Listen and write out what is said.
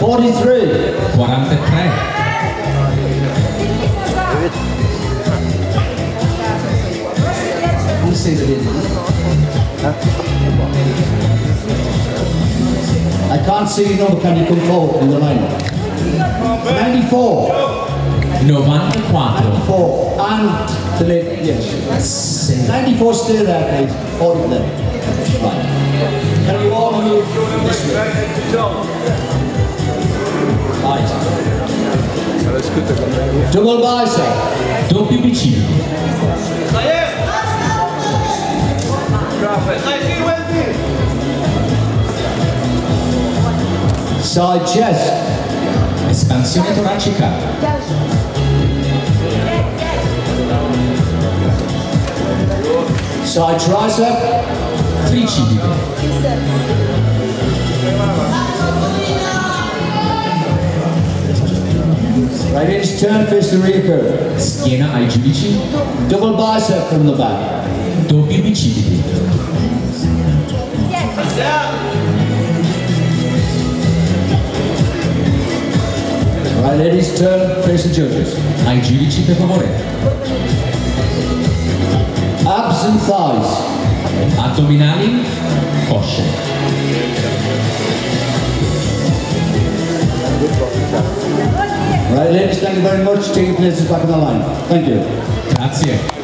43. 43. You see the video. I can't see your number. Can you come forward in the line? 94. 94. Four. And the lady, yes. 94, stay there, please. Hold it there. Right. Can you all move this way? Double bicep. Doppio bicipiti. Side chest. Espansione toracica. Side tricep. Tricipiti. Right inch turn, face the rear curve. Schiena ai giudici. Double bicep from the back. Doppi bicipiti. Right ladies, turn, face the judges. Ai giudici per favore. Abs and thighs. Addominali. Cosce. Right ladies, thank you very much. Your places back on the line. Thank you. Grazie.